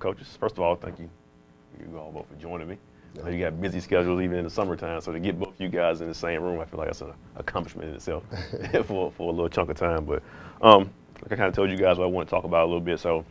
coaches. First of all, thank you, you all both for joining me. Yeah. you got busy schedules even in the summertime, so to get both you guys in the same room, I feel like that's an accomplishment in itself for, for a little chunk of time. But um, like I kind of told you guys what I want to talk about a little bit. So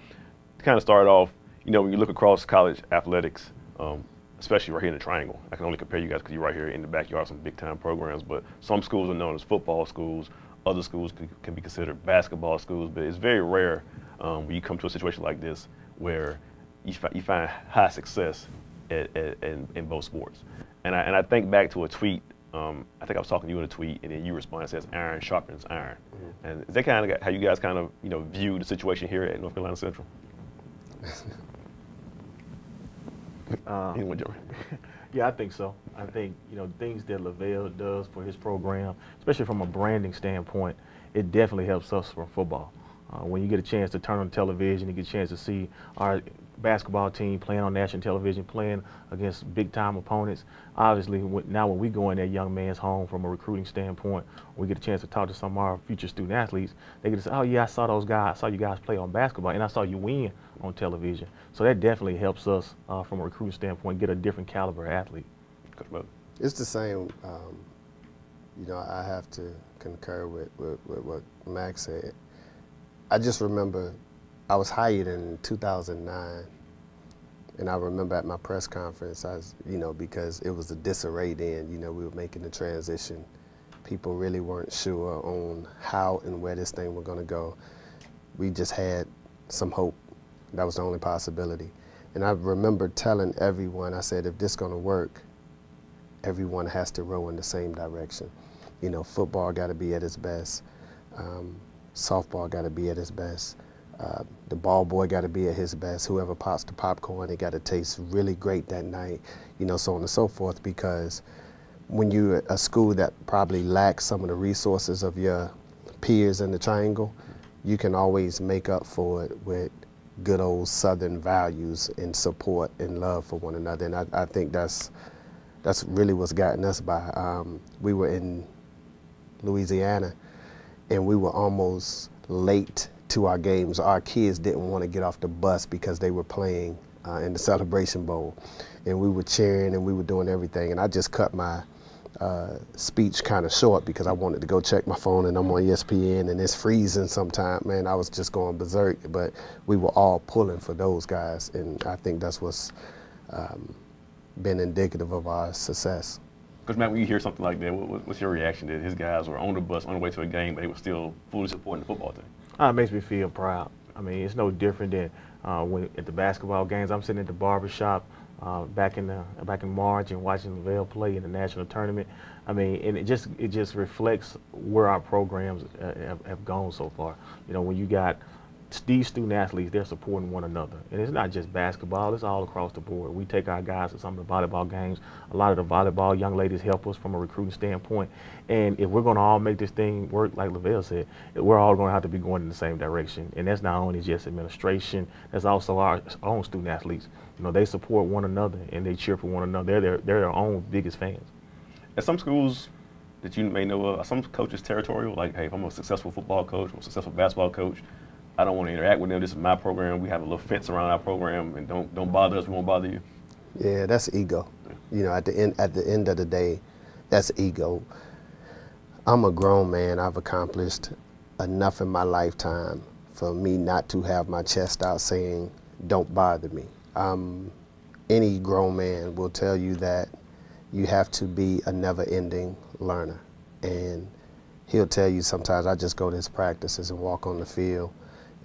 to kind of start off, you know, when you look across college athletics, um, especially right here in the Triangle, I can only compare you guys because you're right here in the backyard of some big time programs. But some schools are known as football schools. Other schools can, can be considered basketball schools. But it's very rare um, when you come to a situation like this where you, you find high success at, at, in, in both sports. And I, and I think back to a tweet um, I think I was talking to you in a tweet, and then you responded says iron sharpens iron. Mm-hmm. And is that kind of how you guys kind of you know view the situation here at North Carolina Central? uh, yeah, I think so. I think you know things that LeVelle does for his program, especially from a branding standpoint, it definitely helps us from football. Uh, when you get a chance to turn on television, you get a chance to see our basketball team playing on national television, playing against big time opponents. Obviously, now when we go in that young man's home from a recruiting standpoint, we get a chance to talk to some of our future student athletes. They get to say, "Oh yeah, I saw those guys. I saw you guys play on basketball, and I saw you win on television." So that definitely helps us uh, from a recruiting standpoint get a different caliber athlete. It's the same. Um, you know, I have to concur with, with, with what Mack said. I just remember I was hired in 2009, and I remember at my press conference, I was, you know, because it was a disarray then, you know, we were making the transition. People really weren't sure on how and where this thing was going to go. We just had some hope. That was the only possibility. And I remember telling everyone, I said, if this is going to work, everyone has to row in the same direction. You know, football got to be at its best. Um, softball got to be at its best. The ball boy got to be at his best. Whoever pops the popcorn, it got to taste really great that night, you know, so on and so forth. Because when you're a school that probably lacks some of the resources of your peers in the triangle, you can always make up for it with good old Southern values and support and love for one another. And I, I think that's that's really what's gotten us by. Um, we were in Louisiana, and we were almost late to our games. Our kids didn't want to get off the bus because they were playing uh, in the Celebration Bowl. And we were cheering and we were doing everything. And I just cut my uh, speech kind of short because I wanted to go check my phone and I'm on ESPN and it's freezing sometime. Man, I was just going berserk. But we were all pulling for those guys. And I think that's what's um, been indicative of our success. Because Mack, when you hear something like that, what, what's your reaction that his guys were on the bus on the way to a game, but they were still fully supporting the football team? Uh, it makes me feel proud. I mean, it's no different than uh, when at the basketball games. I'm sitting at the barbershop uh, back in the back in March and watching LeVelle play in the national tournament. I mean, and it just it just reflects where our programs uh, have, have gone so far. You know, when you got these student athletes, they're supporting one another. And it's not just basketball, it's all across the board. We take our guys to some of the volleyball games. A lot of the volleyball young ladies help us from a recruiting standpoint. And if we're going to all make this thing work, like LeVelle said, we're all going to have to be going in the same direction. And that's not only just administration, that's also our own student athletes. You know, they support one another and they cheer for one another. They're their, they're their own biggest fans. At some schools that you may know of, some coaches territorial, like, hey, if I'm a successful football coach or a successful basketball coach, I don't want to interact with them. This is my program. We have a little fence around our program, and don't don't bother us. We won't bother you. Yeah, that's ego. You know, at the end at the end of the day, that's ego. I'm a grown man. I've accomplished enough in my lifetime for me not to have my chest out saying, "Don't bother me." Um, any grown man will tell you that you have to be a never-ending learner, and he'll tell you sometimes I just go to his practices and walk on the field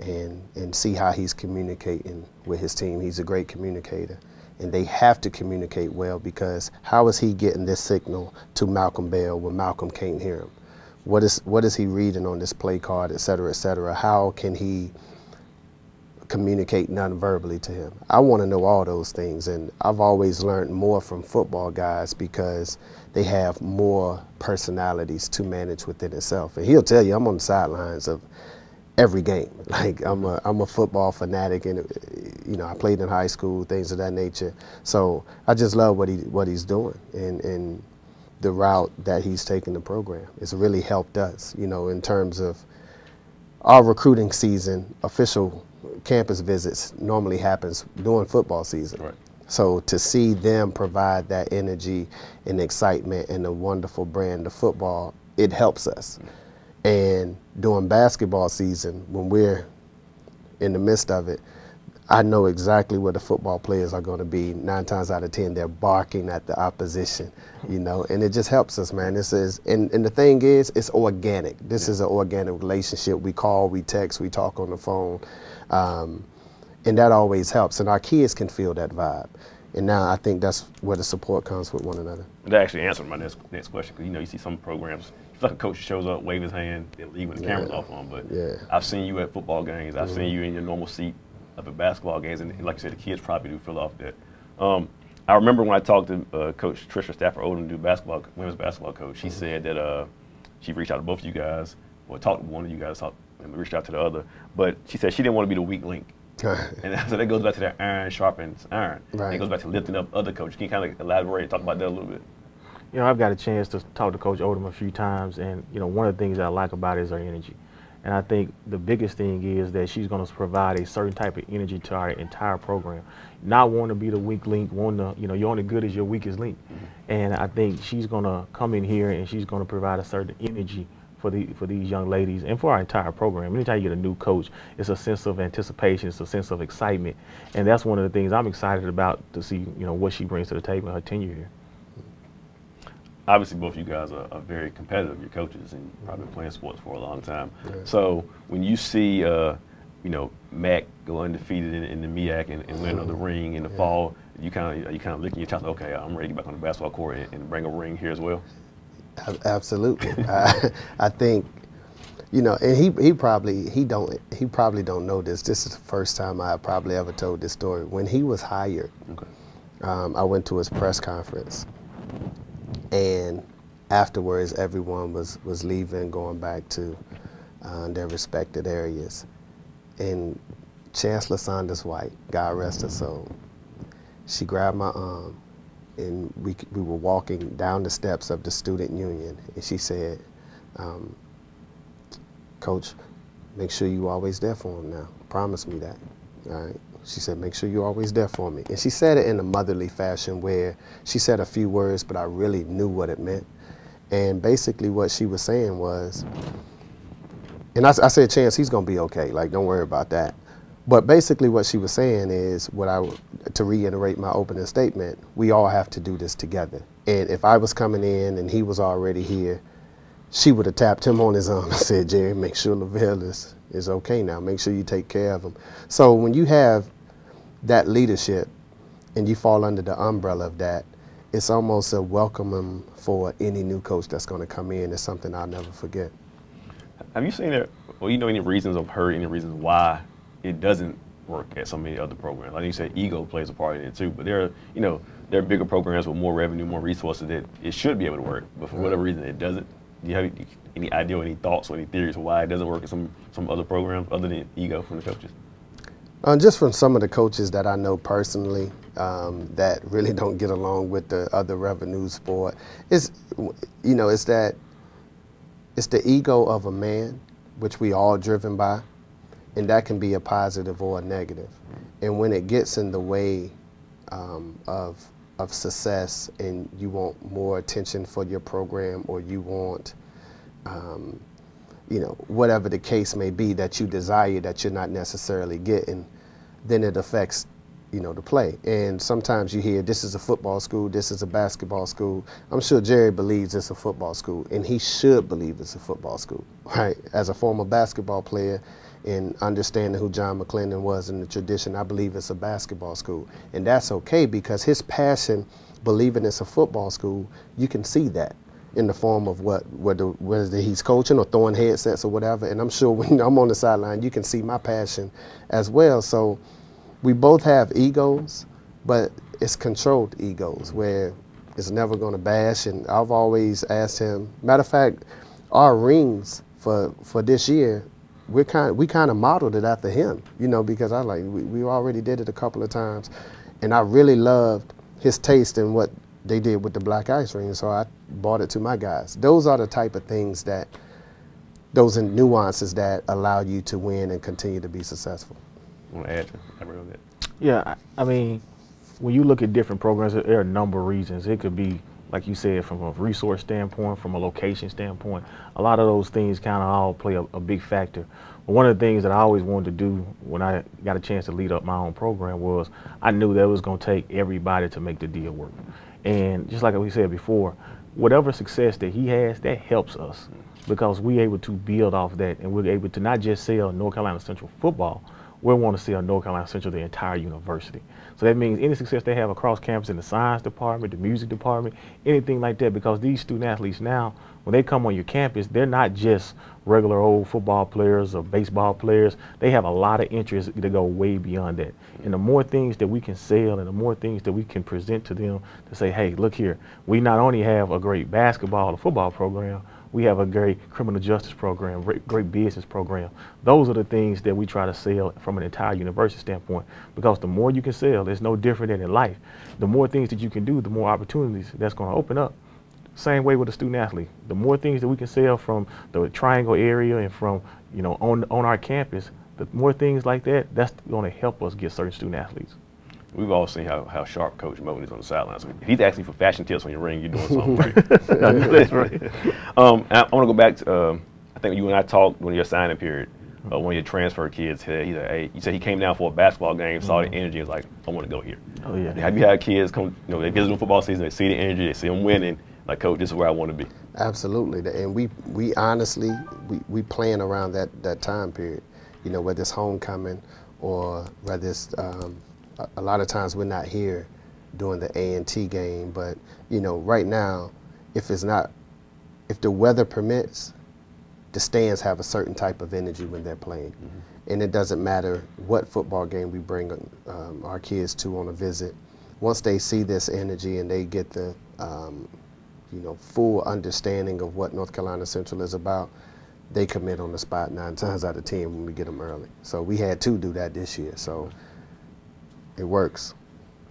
and, and see how he's communicating with his team. He's a great communicator. And they have to communicate well because how is he getting this signal to Malcolm Bell when Malcolm can't hear him? What is, what is he reading on this play card, et cetera, et cetera? How can he communicate non-verbally to him? I want to know all those things. And I've always learned more from football guys because they have more personalities to manage within itself. And he'll tell you, I'm on the sidelines of every game. Like I'm a I'm a football fanatic, and uh, you know I played in high school, things of that nature. So I just love what he what he's doing, and and the route that he's taking the program. It's really helped us, you know, in terms of our recruiting season, official campus visits normally happens during football season. Right. So to see them provide that energy and excitement and the wonderful brand of football, it helps us. Mm. And during basketball season, when we're in the midst of it, I know exactly where the football players are going to be. Nine times out of ten, they're barking at the opposition, you know, and it just helps us, man. This is, and, and the thing is, it's organic. This is an organic relationship. We call, we text, we talk on the phone, um, and that always helps. And our kids can feel that vibe. And now I think that's where the support comes with one another. That actually answered my next next question because you know you see some programs, it's coach shows up, wave his hand, and leave when the camera's off on. But Yeah. I've seen you at football games. I've seen you in your normal seat up at basketball games, and like I said, the kids probably do feel off that. Um, I remember when I talked to uh, Coach Trisha Stafford Odom, do basketball, women's basketball coach. She said that uh, she reached out to both of you guys, or talked to one of you guys, talked, and reached out to the other. But she said she didn't want to be the weak link. And so that goes back to that iron sharpens iron. Right. It goes back to lifting up other coaches. Can you kind of elaborate and talk about that a little bit? You know, I've got a chance to talk to Coach Odom a few times, and you know, one of the things I like about it is her energy. And I think the biggest thing is that she's going to provide a certain type of energy to our entire program. Not wanting to be the weak link, wanting to, you know, you're only good as your weakest link. Mm-hmm. And I think she's going to come in here and she's going to provide a certain energy for the for these young ladies and for our entire program. Anytime you get a new coach, it's a sense of anticipation, it's a sense of excitement, and that's one of the things I'm excited about to see, you know, what she brings to the table in her tenure here. Obviously both of you guys are, are very competitive. You're coaches and you've probably been playing sports for a long time. So when you see, uh, you know, Mack go undefeated in, in the MEAC and, and win another ring in the fall, you kind of you kind of licking your chops. Okay, I'm ready to get back on the basketball court and, and bring a ring here as well. Absolutely. I, I think, you know, and he, he probably he don't he probably don't know this. This is the first time I probably ever told this story. When he was hired, Okay. um, I went to his press conference, and afterwards, everyone was was leaving, going back to uh, their respected areas, and Chancellor Saunders White, God rest her soul, she grabbed my arm, and we we were walking down the steps of the student union, and she said, um, "Coach, make sure you always there for him now. Promise me that." All right. She said, "Make sure you're always there for me." And she said it in a motherly fashion, where she said a few words, but I really knew what it meant. And basically, what she was saying was, and I, I said, "Chance, he's gonna be okay. Like, don't worry about that." But basically, what she was saying is, what I to reiterate my opening statement, we all have to do this together. And if I was coming in and he was already here, she would have tapped him on his arm and said, Jerry, make sure LeVelle is, is okay now. Make sure you take care of him. So when you have that leadership and you fall under the umbrella of that, it's almost a welcome for any new coach that's going to come in. It's something I'll never forget. Have you seen it? Well, you know any reasons of heard any reasons why it doesn't work at so many other programs? Like you said, ego plays a part in it too. But there, are, you know, there are bigger programs with more revenue, more resources that it should be able to work. But for whatever reason, it doesn't. Do you have any idea, any thoughts, or any theories of why it doesn't work in some some other programs other than ego from the coaches? Uh, just from some of the coaches that I know personally um, that really don't get along with the other revenue sport, it's you know it's that it's the ego of a man, which we all driven by, and that can be a positive or a negative. And when it gets in the way um, of of success, and you want more attention for your program, or you want um, you know, whatever the case may be that you desire that you're not necessarily getting, then it affects, you know, the play. And sometimes you hear this is a football school, this is a basketball school. I'm sure Jerry believes it's a football school, and he should believe it's a football school, right? As a former basketball player and understanding who John McLendon was in the tradition, I believe it's a basketball school. And that's okay because his passion, believing it's a football school, you can see that in the form of what whether whether he's coaching or throwing headsets or whatever. And I'm sure when I'm on the sideline, you can see my passion as well. So we both have egos, but it's controlled egos where it's never going to bash. And I've always asked him. Matter of fact, our rings for for this year. We're kind we kind of modeled it after him, you know, because I like we, we already did it a couple of times, and I really loved his taste in what they did with the black ice ring, so I bought it to my guys. Those are the type of things that, those nuances that allow you to win and continue to be successful. Want to add to that? Yeah, I, I mean, when you look at different programs, there are a number of reasons. It could be, like you said, from a resource standpoint, from a location standpoint. A lot of those things kind of all play a, a big factor. But one of the things that I always wanted to do when I got a chance to lead up my own program was I knew that it was going to take everybody to make the deal work. And just like we said before, whatever success that he has, that helps us because we're able to build off that and we're able to not just sell North Carolina Central football, we want to sell North Carolina Central the entire university. So that means any success they have across campus in the science department, the music department, anything like that, because these student athletes now, when they come on your campus, they're not just regular old football players or baseball players. They have a lot of interests that go way beyond that. And the more things that we can sell and the more things that we can present to them to say, hey, look here, we not only have a great basketball or football program, we have a great criminal justice program, great business program. Those are the things that we try to sell from an entire university standpoint because the more you can sell, it's no different than in life. The more things that you can do, the more opportunities that's going to open up. Same way with a student athlete. The more things that we can sell from the triangle area and from, you know, on, on our campus, the more things like that, that's going to help us get certain student athletes we've all seen how, how sharp Coach Moton is on the sidelines. If he's asking for fashion tips on your ring, you're doing something right. That's right. Um, I, I want to go back to, um, I think you and I talked when your signing period. Uh, one of your transfer kids said, he's like, hey, you said he came down for a basketball game, saw mm-hmm. the energy, was like, I want to go here. Oh, yeah. Have you had kids come, you know, they visit the football season, they see the energy, they see them winning, like, coach, this is where I want to be. Absolutely. And we, we honestly, we, we plan around that, that time period, you know, whether it's homecoming or whether it's um, a lot of times we're not here during the A and T game, but you know, right now, if it's not, if the weather permits, the stands have a certain type of energy when they're playing, mm -hmm. and it doesn't matter what football game we bring um, our kids to on a visit. Once they see this energy and they get the, um, you know, full understanding of what North Carolina Central is about, they commit on the spot nine times out of ten when we get them early. So we had to do that this year. So it works.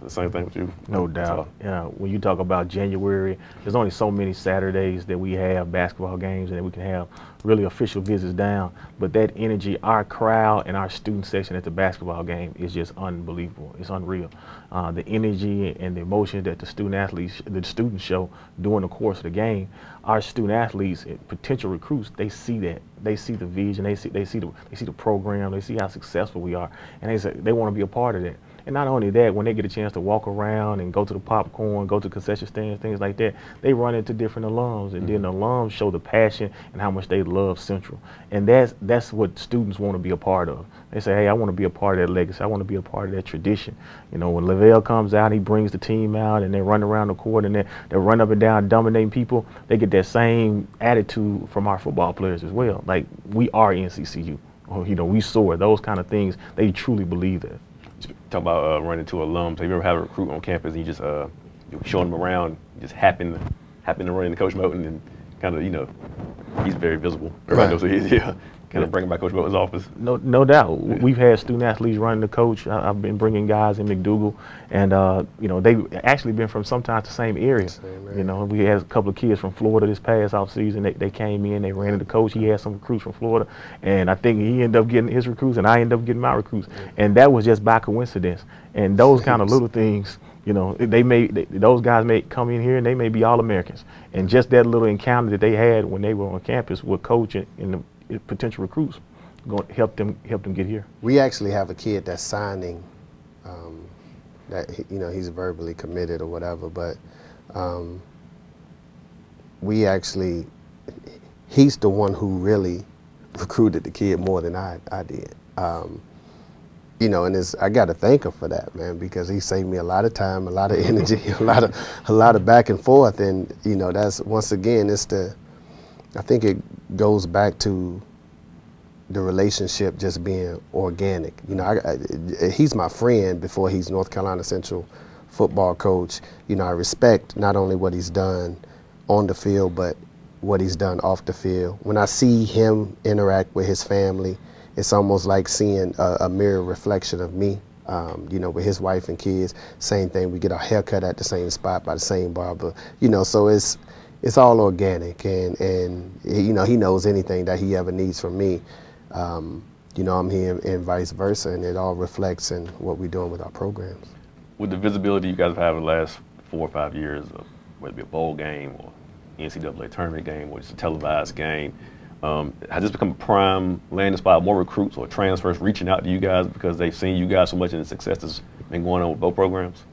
The same thing with you. No doubt. So. Yeah. When you talk about January, there's only so many Saturdays that we have basketball games and we can have really official visits down. But that energy, our crowd and our student section at the basketball game is just unbelievable. It's unreal. Uh, the energy and the emotion that the student athletes, the students show during the course of the game, our student athletes, potential recruits, they see that. They see the vision. They see they see the they see the program. They see how successful we are, and they say they want to be a part of that. And not only that, when they get a chance to walk around and go to the popcorn, go to concession stands, things like that, they run into different alums, and mm -hmm. then the alums show the passion and how much they love Central. And that's that's what students want to be a part of. They say, hey, I want to be a part of that legacy. I want to be a part of that tradition. You know, when LeVelle comes out, he brings the team out, and they run around the court, and they, they run up and down, dominating people. They get that same attitude from our football players as well. Like, we are NCCU. Or, you know, we soar. Those kind of things, they truly believe that talk about uh, running to alums. Have you ever had a recruit on campus and you just uh, showing them around, just happen happen to run into Coach Moton and kind of you know he's very visible. Everybody right. knows who he is. Yeah kind of bringing back Coach Moton's office. No, no doubt. Yeah. We've had student athletes running the coach. I, have been bringing guys in McDougald, and uh, you know they've actually been from sometimes the same area. Same you know, we had a couple of kids from Florida this past off season. They, they came in, they ran into the coach. He had some recruits from Florida, and I think he ended up getting his recruits, and I ended up getting my recruits, yeah. and that was just by coincidence. And those kind of little things you know, they may they, those guys may come in here and they may be all Americans, and just that little encounter that they had when they were on campus with coach and, and the potential recruits going help them help them get here. We actually have a kid that's signing. Um, that you know he's verbally committed or whatever, but um, we actually he's the one who really recruited the kid more than I I did. Um, you know, and it's, I got to thank him for that, man, because he saved me a lot of time, a lot of energy, a lot of a lot of back and forth, and you know, that's once again, it's the I think it goes back to the relationship just being organic. You know, I, I, he's my friend before he's North Carolina Central football coach. You know, I respect not only what he's done on the field, but what he's done off the field. When I see him interact with his family, it's almost like seeing a, a mirror reflection of me. Um, you know, with his wife and kids, same thing. We get our haircut at the same spot by the same barber. You know, so it's it's all organic, and and you know he knows anything that he ever needs from me. Um, you know, I'm here and vice versa, and it all reflects in what we're doing with our programs. With the visibility you guys have had in the last four or five years, of whether it be a bowl game or NCAA tournament game or just a televised game, um, has this become a prime landing spot? More recruits or transfers reaching out to you guys because they've seen you guys so much and the success that's been going on with both programs?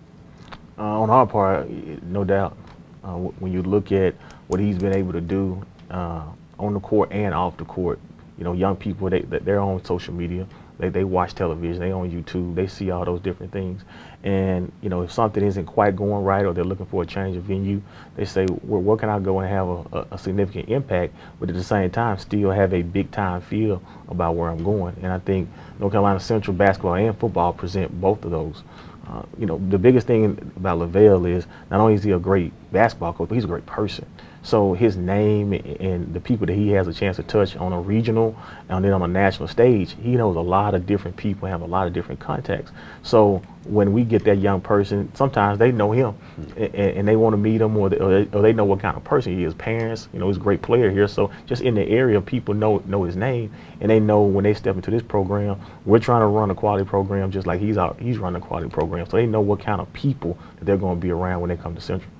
Uh, on our part, no doubt. Uh, when you look at what he's been able to do uh, on the court and off the court, you know, young people, they, they're on social media. They, they watch television, they on YouTube, they see all those different things. And, you know, if something isn't quite going right or they're looking for a change of venue, they say, well, where can I go and have a, a, significant impact, but at the same time still have a big time feel about where I'm going. And I think North Carolina Central basketball and football present both of those. Uh, you know, the biggest thing about LeVelle is not only is he a great basketball coach, but he's a great person. So his name and the people that he has a chance to touch on a regional and then on a national stage, he knows a lot of different people, have a lot of different contacts. So when we get that young person, sometimes they know him hmm. and, and they want to meet him or they, or they, know what kind of person he is. Parents, you know, he's a great player here. So just in the area, people know know his name and they know when they step into this program, we're trying to run a quality program just like he's out, he's running a quality program. So they know what kind of people that they're going to be around when they come to Central.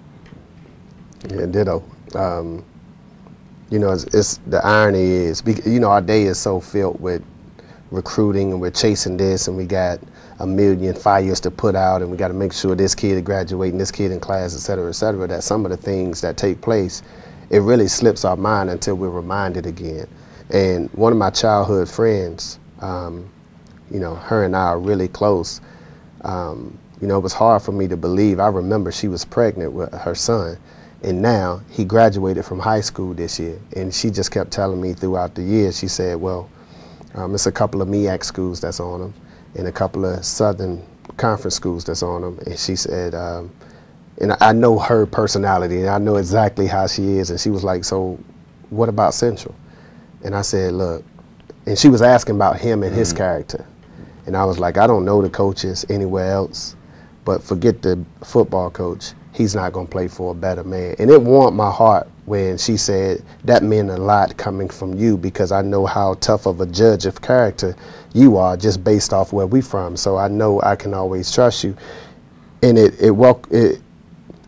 Yeah, ditto. Um, you know, it's, it's, the irony is, you know, our day is so filled with recruiting and we're chasing this and we got a million fires to put out and we got to make sure this kid is graduating, this kid in class, et cetera, et cetera, that some of the things that take place, it really slips our mind until we're reminded again. And one of my childhood friends, um, you know, her and I are really close. Um, you know, it was hard for me to believe. I remember she was pregnant with her son and now he graduated from high school this year. And she just kept telling me throughout the year, she said, well, um, it's a couple of MEAC schools that's on them and a couple of Southern Conference schools that's on them. And she said, um, and I know her personality and I know exactly how she is. And she was like, so what about Central? And I said, look, and she was asking about him and his mm -hmm. character. And I was like, I don't know the coaches anywhere else, but forget the football coach he's not going to play for a better man. And it warmed my heart when she said that meant a lot coming from you because I know how tough of a judge of character you are just based off where we from. So I know I can always trust you. And it it wel- it,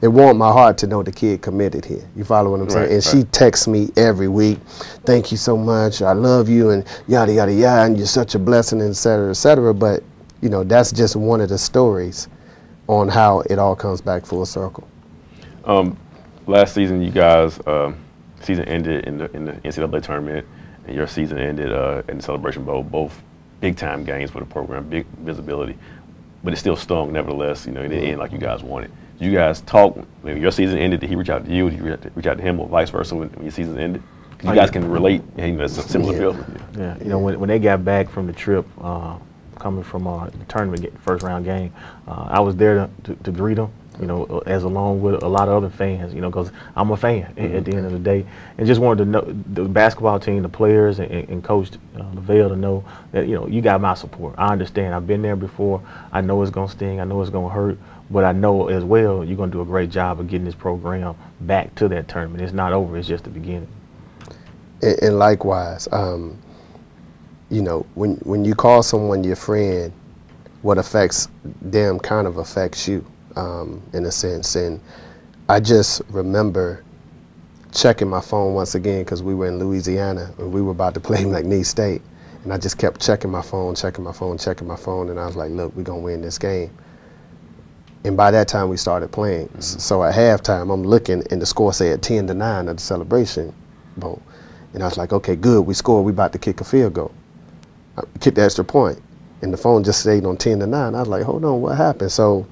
it warmed my heart to know the kid committed here. You follow what I'm saying? and right. she texts me every week, thank you so much, I love you, and yada, yada, yada, and you're such a blessing, et cetera, et cetera. But, you know, that's just one of the stories on how it all comes back full circle. Um, last season, you guys uh, season ended in the in the NCAA tournament, and your season ended uh, in the Celebration Bowl. Both big time games for the program, big visibility, but it still stung nevertheless. You know, it didn't end like you guys wanted. you guys talk? When your season ended, did he reach out to you? Did you reach out to him, or vice versa when, when your season ended? You oh, guys can relate. You know, it's a similar yeah. feel. Yeah. You know, when when they got back from the trip. Uh, coming from the tournament first round game. Uh, I was there to, to, to, greet them, you know, as along with a lot of other fans, you know, because I'm a fan mm -hmm. at the end of the day. And just wanted to know the basketball team, the players, and, and Coach uh, LeVelle to know that, you know, you got my support. I understand. I've been there before. I know it's going to sting. I know it's going to hurt. But I know as well you're going to do a great job of getting this program back to that tournament. It's not over. It's just the beginning. And, and likewise, um, you know, when when you call someone your friend, what affects them kind of affects you, um, in a sense. And I just remember checking my phone once again because we were in Louisiana and we were about to play McNeese State, and I just kept checking my phone, checking my phone, checking my phone, and I was like, "Look, we're gonna win this game." And by that time, we started playing. Mm -hmm. So at halftime, I'm looking, and the score said 10 to 9 at the celebration bowl. And I was like, okay, good, we scored, we about to kick a field goal kicked the extra point, and the phone just stayed on 10 to 9. I was like, hold on, what happened? So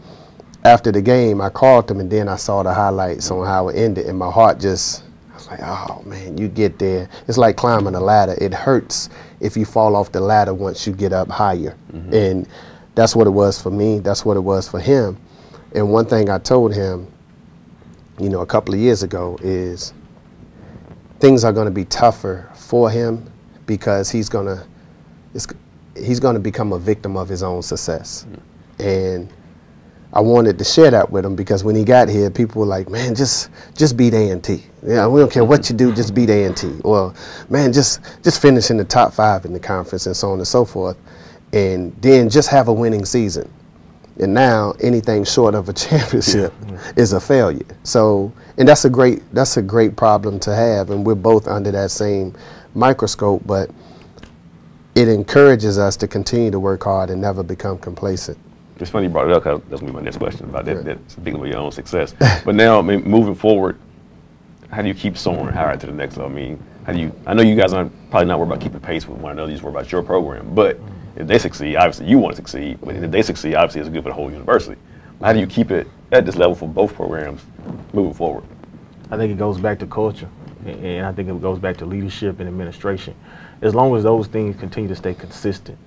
after the game, I called them, and then I saw the highlights on how it ended, and my heart just, I was like, oh man, you get there. It's like climbing a ladder. It hurts if you fall off the ladder once you get up higher. Mm -hmm. And that's what it was for me. That's what it was for him. And one thing I told him, you know, a couple of years ago is things are going to be tougher for him because he's going to –, he's going to become a victim of his own success. Mm. And I wanted to share that with him because when he got here, people were like, "Man, just just beat A and T. Yeah, we don't care what you do, just beat A and T." Or, "Man, just just finish in the top five in the conference and so on and so forth." And then just have a winning season. And now anything short of a championship is a failure. So, and that's a great that's a great problem to have. And we're both under that same microscope, but it encourages us to continue to work hard and never become complacent. It's funny you brought it up because that's gonna be my next question about that. That's speaking of your own success. but now, I mean, moving forward, how do you keep soaring higher to the next level? I mean, how do you? I know you guys aren't probably not worried about keeping pace with one another. You just worry about your program. But if they succeed, obviously you want to succeed. But if they succeed, obviously it's good for the whole university. How do you keep it at this level for both programs moving forward? I think it goes back to culture, and I think it goes back to leadership and administration. As long as those things continue to stay consistent,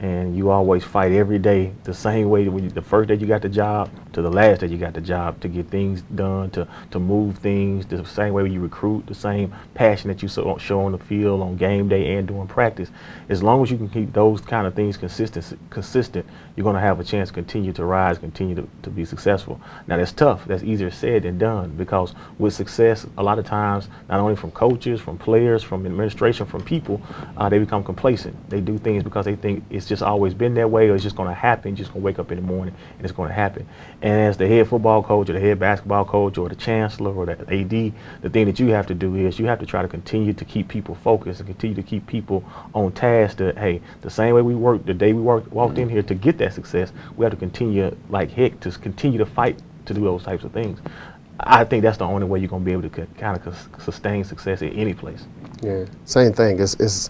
and you always fight every day the same way when you, the first day you got the job to the last day you got the job to get things done to to move things the same way you recruit the same passion that you so, show on the field on game day and during practice. As long as you can keep those kind of things consistent consistent you're going to have a chance to continue to rise continue to, to be successful. Now that's tough. That's easier said than done because with success a lot of times not only from coaches from players from administration from people uh, they become complacent. They do things because they think it's just always been that way or it's just going to happen just going to wake up in the morning and it's going to happen and as the head football coach or the head basketball coach or the chancellor or the AD, the thing that you have to do is you have to try to continue to keep people focused and continue to keep people on task that, hey, the same way we worked the day we worked, walked in mm-hmm. here to get that success, we have to continue like heck to continue to fight to do those types of things. I think that's the only way you're going to be able to kind of sustain success in any place. Yeah, same thing. It's, it's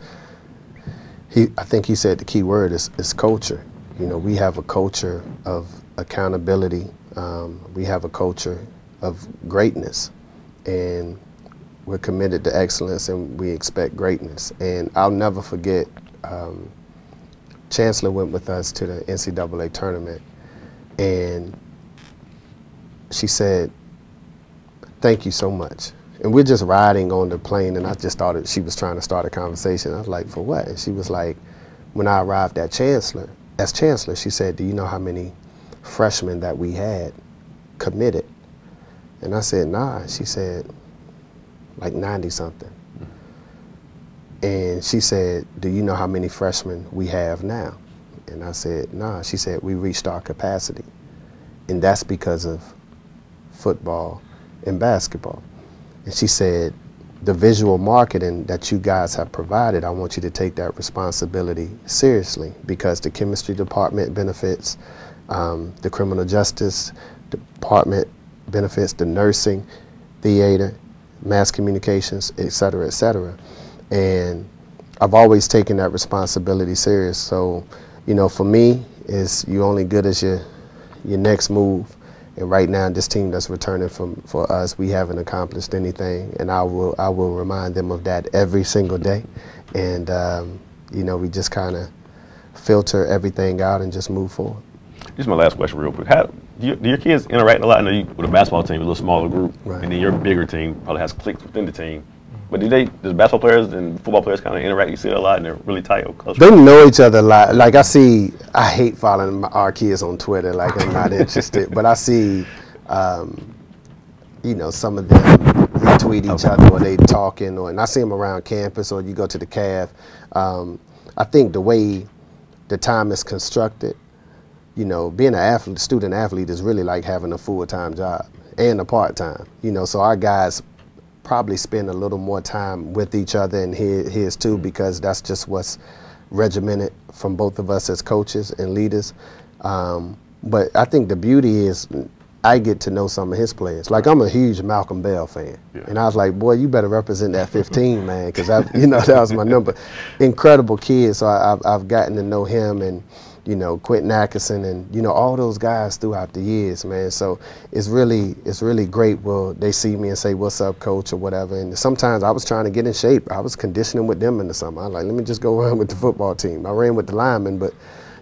he. I think he said the key word is, is culture. You know, we have a culture of accountability. Um, we have a culture of greatness, and we're committed to excellence, and we expect greatness. And I'll never forget. Um, Chancellor went with us to the NCAA tournament, and she said, "Thank you so much." And we're just riding on the plane, and I just thought she was trying to start a conversation. I was like, "For what?" And she was like, "When I arrived at Chancellor, as Chancellor, she said, "Do you know how many freshmen that we had committed. And I said, nah. She said, like 90 something. And she said, do you know how many freshmen we have now? And I said, nah. She said, we reached our capacity. And that's because of football and basketball. And she said, the visual marketing that you guys have provided, I want you to take that responsibility seriously because the chemistry department benefits, um, the criminal justice department benefits, the nursing, theater, mass communications, et cetera, et cetera. And I've always taken that responsibility serious. So, you know, for me, is you're only good as your your next move. And right now, this team that's returning from for us, we haven't accomplished anything, and I will I will remind them of that every single day. And um, you know, we just kind of filter everything out and just move forward. This is my last question, real quick. How do, you, do your kids interact a lot? I know you, with a basketball team, a little smaller group, right. and then your bigger team probably has cliques within the team. But do they, does basketball players and football players kind of interact? You see it a lot, and they're really tight. Close? They know each other a lot. Like I see, I hate following my, our kids on Twitter. Like I'm not interested, but I see, um, you know, some of them retweet each okay. other or they talking, or and I see them around campus, or you go to the CAF. Um, I think the way the time is constructed, you know, being an athlete, student athlete is really like having a full-time job and a part-time. You know, so our guys probably spend a little more time with each other and his, his too because that's just what's regimented from both of us as coaches and leaders. Um, but I think the beauty is I get to know some of his players. Like I'm a huge Malcolm Bell fan, yeah. and I was like, boy, you better represent that 15 man, because I, you know, that was my number. Incredible kid, so I, have I've gotten to know him and you know, Quentin Atkinson and, you know, all those guys throughout the years, man. So it's really, it's really great. Well, they see me and say, what's up, coach, or whatever. And sometimes I was trying to get in shape. I was conditioning with them in the summer. I was like, let me just go run with the football team. I ran with the linemen, but,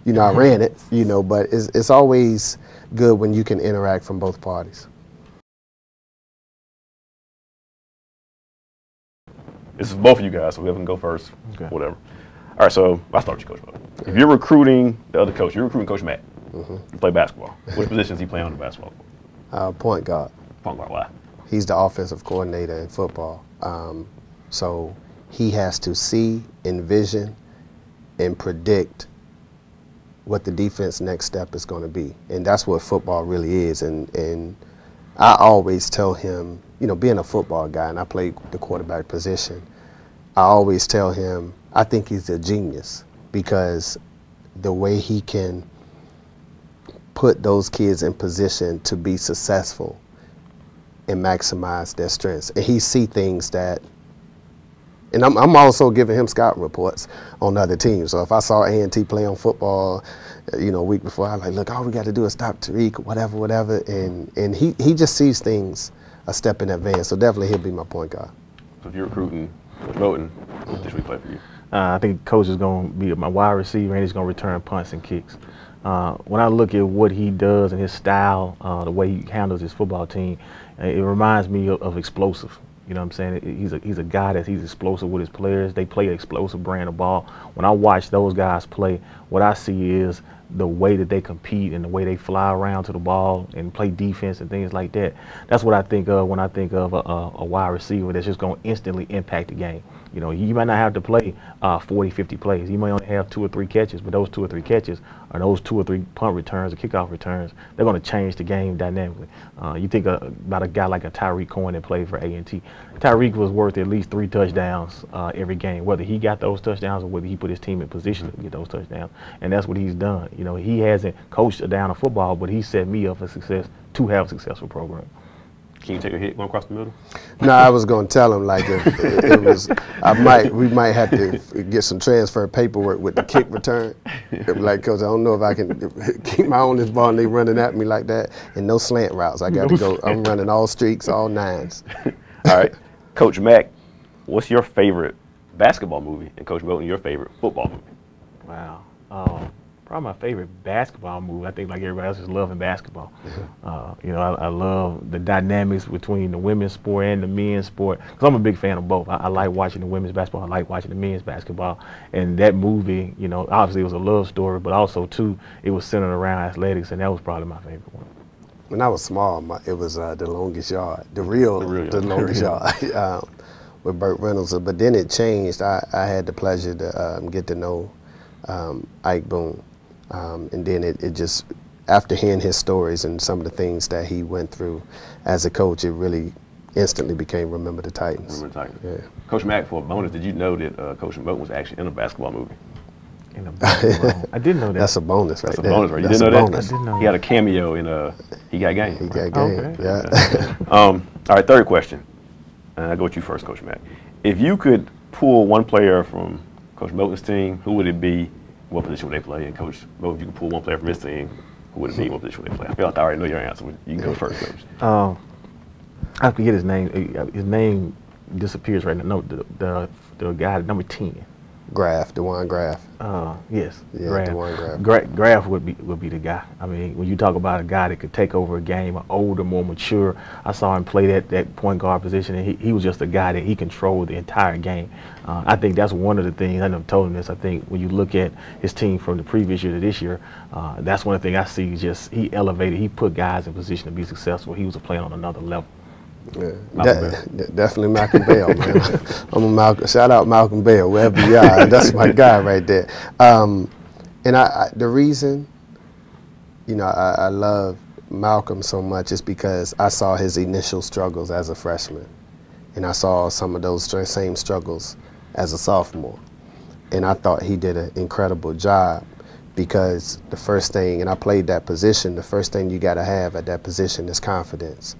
you know, I ran it, you know, but it's, it's always good when you can interact from both parties. This is both of you guys, so we have to go first, okay. whatever. All right, so I'll start with you, Coach If you're recruiting the other coach, you're recruiting Coach Mack. Mm-hmm. You play basketball. Which positions he play on the basketball court? Uh, point guard. Point guard. Why? He's the offensive coordinator in football. Um, so he has to see, envision, and predict what the defense next step is going to be. And that's what football really is. And, and I always tell him, you know, being a football guy, and I played the quarterback position, I always tell him, I think he's a genius because the way he can put those kids in position to be successful and maximize their strengths. And he see things that and I'm, I'm also giving him scout reports on other teams. So if I saw A&T play on football, you know, a week before, I'm like, look, all we got to do is stop Tarik, whatever, whatever. And and he, he just sees things a step in advance. So definitely he'll be my point guard. So if you're recruiting Moton, what position we play for you? Uh, I think coach is going to be my wide receiver, and he's going to return punts and kicks. Uh, when I look at what he does and his style, uh, the way he handles his football team, it reminds me of, of explosive. You know what I'm saying? He's a he's a guy that he's explosive with his players. They play an explosive brand of ball. When I watch those guys play, what I see is the way that they compete and the way they fly around to the ball and play defense and things like that. That's what I think of when I think of a, a, a wide receiver that's just going to instantly impact the game. You know, you might not have to play uh, 40, 50 plays. You might only have two or three catches, but those two or three catches or those two or three punt returns or kickoff returns, they're going to change the game dynamically. Uh, you think about a guy like a Tarik Cohen that played for A&T. Tarik was worth at least three touchdowns uh, every game, whether he got those touchdowns or whether he put his team in position to get those touchdowns. And that's what he's done. You know, he hasn't coached a down of football, but he set me up for success to have a successful program. Can you take a hit going across the middle? No, I was going to tell him like if it, it was, I might, we might have to get some transfer paperwork with the kick return. like, cause I don't know if I can keep my own this ball and they running at me like that, and no slant routes. I got to go. I'm running all streaks, all nines. all right, Coach Mack, what's your favorite basketball movie, and Coach Moton, your favorite football movie? Wow. Um, probably my favorite basketball movie. I think like everybody else is loving basketball. Uh, you know, I, I, love the dynamics between the women's sport and the men's sport because I'm a big fan of both. I, I, like watching the women's basketball. I like watching the men's basketball. And that movie, you know, obviously it was a love story, but also too, it was centered around athletics, and that was probably my favorite one. When I was small, my, it was uh, the longest yard, the real, the, real, the longest yard. um, with Burt Reynolds, but then it changed. I, I had the pleasure to um, get to know um, Ike Boone, um, and then it, it just, after hearing his stories and some of the things that he went through as a coach, it really instantly became Remember the Titans. Remember the Titans. Yeah. Coach Mack, for a bonus, did you know that uh, Coach Moton was actually in a basketball movie? In a basketball. I didn't know that. That's a bonus right That's there. a bonus, right? You That's didn't know bonus. that? I didn't know He had a cameo in uh, He Got Game. He got game. Okay. Yeah. Um, all right, third question. And I'll go with you first, Coach Mack. If you could pull one player from Coach Moton's team, who would it be? What position would they play? And Coach Moten, if you could pull one player from his team, who would it be? What position would they play? I feel like I already know your answer. You can go first, Coach. Um, I forget his name. Uh, His name disappears right now. No, the the, the guy number ten. Graf, Dajuan Graf. Uh, yes, Yeah, Graf. Dajuan Graf. Gra- Graf would be would be the guy. I mean, when you talk about a guy that could take over a game, an older, more mature. I saw him play that, that point guard position, and he, he was just a guy that he controlled the entire game. Uh, I think that's one of the things I never told him this. I think when you look at his team from the previous year to this year, uh, that's one of the things I see. Just he elevated, he put guys in position to be successful. He was a playing on another level. Yeah, Malcolm de- de- definitely Malcolm Bell, man. I'm a Malcolm. Shout out Malcolm Bell, wherever you are. That's my guy right there. Um, and I, I, the reason, you know, I, I love Malcolm so much is because I saw his initial struggles as a freshman, and I saw some of those str- same struggles as a sophomore, and I thought he did an incredible job because the first thing, and I played that position. The first thing you got to have at that position is confidence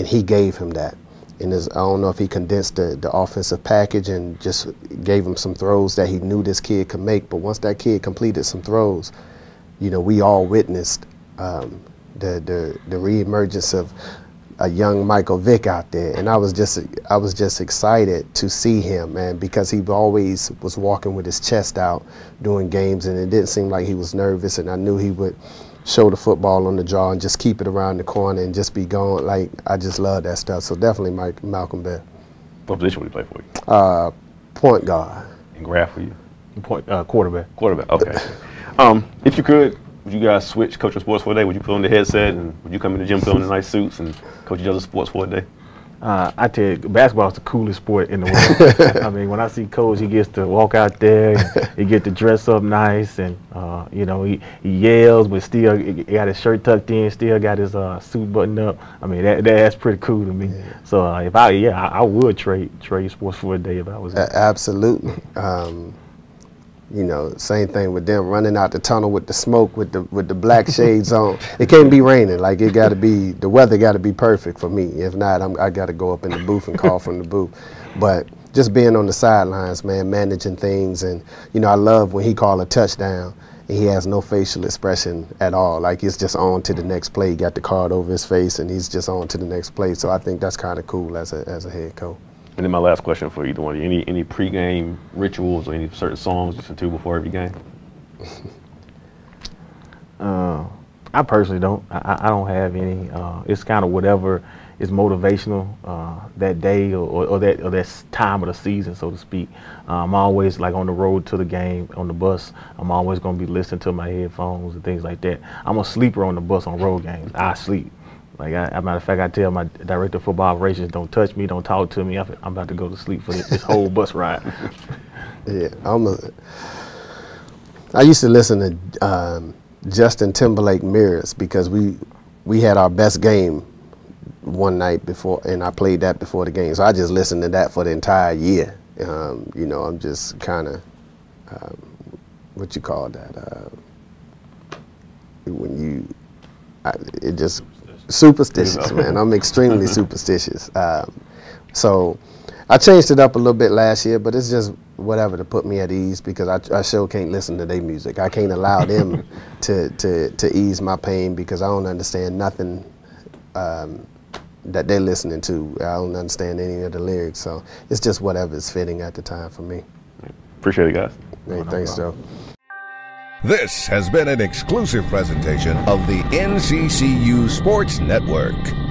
and he gave him that. And I don't know if he condensed the, the offensive package and just gave him some throws that he knew this kid could make. But once that kid completed some throws, you know, we all witnessed um, the, the the reemergence of a young Michael Vick out there, and I was just I was just excited to see him, man, because he always was walking with his chest out doing games, and it didn't seem like he was nervous, and I knew he would show the football on the draw and just keep it around the corner and just be going. Like I just love that stuff. So definitely Mike Malcolm Bell. What position would he play for you? Uh, point guard. And Graf for you? Point uh, quarterback. Quarterback. Okay. um, if you could would you guys switch coaching sports for a day? Would you put on the headset and would you come in the gym put on the nice suits and coach each other sports for a day? Uh, I tell you, basketball is the coolest sport in the world. I mean, when I see Coach, he gets to walk out there, he gets to dress up nice, and uh, you know, he, he yells, but still he got his shirt tucked in, still got his uh, suit buttoned up. I mean, that, that's pretty cool to me. Yeah. So uh, if I, yeah, I, I, would trade trade sports for a day if I was. absolutely. Um, you know, same thing with them running out the tunnel with the smoke, with the with the black shades on. It can't be raining. Like it got to be the weather got to be perfect for me. If not, I'm, I got to go up in the booth and call from the booth. But just being on the sidelines, man, managing things, and you know, I love when he call a touchdown and he has no facial expression at all. Like he's just on to the next play. He got the card over his face, and he's just on to the next play. So I think that's kind of cool as a as a head coach. And then my last question for either one any any pregame rituals or any certain songs you listen to before every game? uh, I personally don't. I, I don't have any. Uh, it's kind of whatever is motivational uh, that day or, or, or, that or that time of the season, so to speak. Uh, I'm always like on the road to the game on the bus. I'm always going to be listening to my headphones and things like that. I'm a sleeper on the bus on road games. I sleep. Like, I, as a matter of fact, I tell my director of football operations, don't touch me, don't talk to me. I'm about to go to sleep for this, whole bus ride. yeah, I'm a, I used to listen to um, Justin Timberlake Mirrors because we we had our best game one night before, and I played that before the game. So I just listened to that for the entire year. Um, you know, I'm just kind of, um, what you call that? Uh, when you, I, it just superstitious, man. I'm extremely superstitious. Um, so I changed it up a little bit last year, but it's just whatever to put me at ease because I, I sure can't listen to their music. I can't allow them to, to, to ease my pain because I don't understand nothing um, that they're listening to. I don't understand any of the lyrics, so it's just whatever is fitting at the time for me. Appreciate it, guys. Hey, thanks, Joe. This has been an exclusive presentation of the NCCU Sports Network.